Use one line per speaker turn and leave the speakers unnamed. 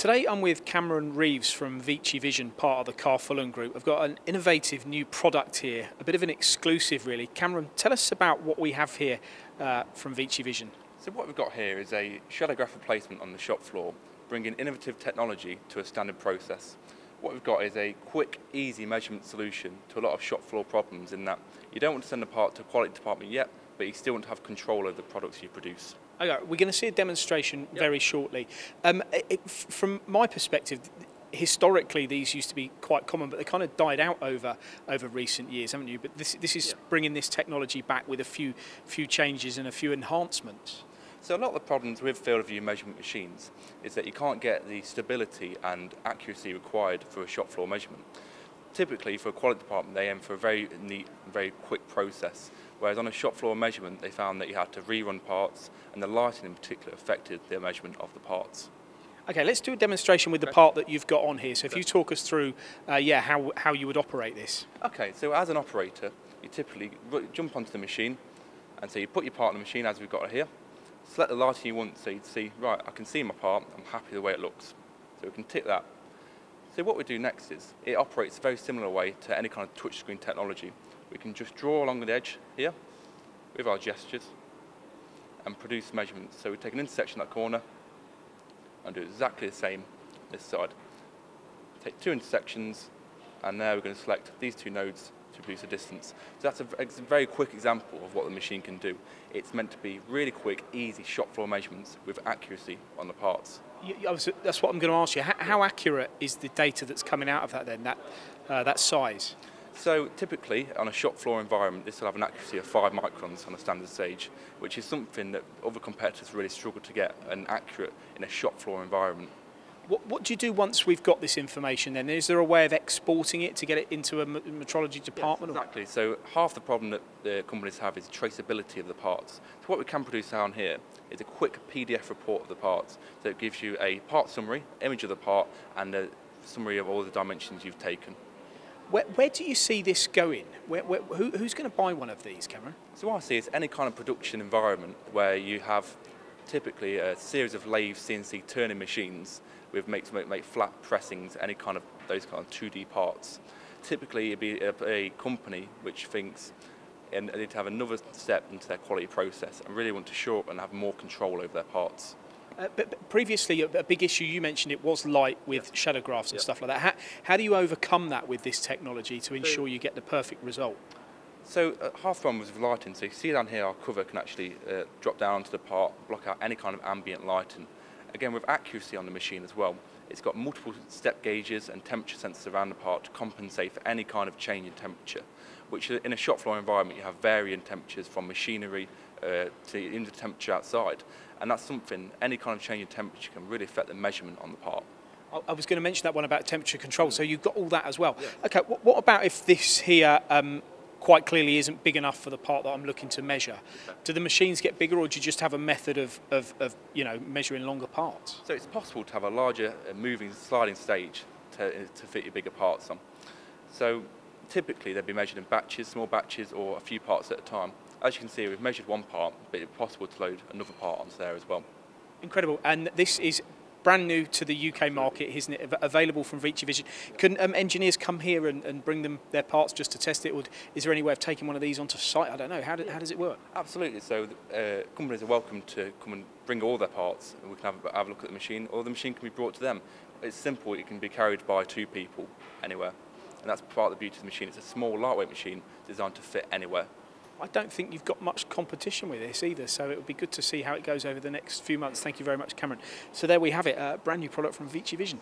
Today I'm with Cameron Reeves from Vici Vision, part of the Car Group. I've got an innovative new product here, a bit of an exclusive really. Cameron, tell us about what we have here uh, from Vici Vision.
So what we've got here is a shadowgraph replacement on the shop floor, bringing innovative technology to a standard process. What we've got is a quick, easy measurement solution to a lot of shop floor problems in that you don't want to send a part to a quality department yet, but you still want to have control over the products you produce.
Okay, we're going to see a demonstration yep. very shortly. Um, it, from my perspective, historically these used to be quite common, but they kind of died out over over recent years, haven't you? But this this is yeah. bringing this technology back with a few few changes and a few enhancements.
So a lot of the problems with field of view measurement machines is that you can't get the stability and accuracy required for a shop floor measurement. Typically, for a quality department, they aim for a very neat, very quick process. Whereas on a shop floor measurement, they found that you had to rerun parts, and the lighting in particular affected the measurement of the parts.
Okay, let's do a demonstration with the part that you've got on here. So if you talk us through, uh, yeah, how, how you would operate this.
Okay, so as an operator, you typically jump onto the machine, and so you put your part on the machine as we've got it here, select the lighting you want so you'd see, right, I can see my part, I'm happy the way it looks. So we can tick that. So what we do next is, it operates a very similar way to any kind of touch screen technology. We can just draw along the edge here with our gestures and produce measurements. So we take an intersection at that corner and do exactly the same this side. Take two intersections and now we're going to select these two nodes to produce a distance. So that's a, a, very quick example of what the machine can do. It's meant to be really quick, easy shop floor measurements with accuracy on the parts.
You, that's what I'm going to ask you. How, how, accurate is the data that's coming out of that then, that, uh, that size?
So typically on a shop floor environment, this will have an accuracy of five microns on a standard stage, which is something that other competitors really struggle to get and accurate in a shop floor environment.
What, what do you do once we've got this information then? Is there a way of exporting it to get it into a metrology department?
Yes, exactly. So half the problem that the companies have is traceability of the parts. So what we can produce down here is a quick PDF report of the parts. So it gives you a part summary, image of the part, and a summary of all the dimensions you've taken.
Where, where do you see this going? Where, where, who, who's going to buy one of these, Cameron?
So what I see is any kind of production environment where you have typically a series of lathe CNC turning machines with make, make, make flat pressings, any kind of those kind of 2D parts. Typically, it'd be a, a company which thinks and they need to have another step into their quality process and really want to show up and have more control over their parts.
Uh, but, but, previously, a, a, big issue you mentioned it was light with shadow graphs and stuff like that. How, how, do you overcome that with this technology to ensure you get the perfect result?
So uh, half problem was with lighting. So you see down here, our cover can actually uh, drop down onto the part, block out any kind of ambient lighting. Again, with accuracy on the machine as well, it's got multiple step gauges and temperature sensors around the part to compensate for any kind of change in temperature, which in a shop floor environment, you have varying temperatures from machinery uh, to in the temperature outside. And that's something, any kind of change in temperature can really affect the measurement on the part.
I was going to mention that one about temperature control, so you've got all that as well. Yeah. Okay, what about if this here um, quite clearly isn't big enough for the part that I'm looking to measure. Do the machines get bigger or do you just have a method of, of, of you know, measuring longer parts?
So it's possible to have a larger uh, moving sliding stage to, uh, to fit your bigger parts on. So typically they'd be measured in batches, small batches or a few parts at a time. As you can see, we've measured one part, but it's possible to load another part onto there as well.
Incredible. And this is brand new to the UK market, isn't it? Available from Vici Vision. Can um, engineers come here and, and, bring them their parts just to test it, or is there any way of taking one of these onto site? I don't know. How, do, how does it work?
Absolutely. So uh, companies are welcome to come and bring all their parts, we can have, have a look at the machine, or the machine can be brought to them. It's simple. It can be carried by two people anywhere, and that's part of the beauty of the machine. It's a small, lightweight machine designed to fit anywhere.
I don't think you've got much competition with this either, so it would be good to see how it goes over the next few months. Thank you very much, Cameron. So there we have it, a brand new product from Vici Vision.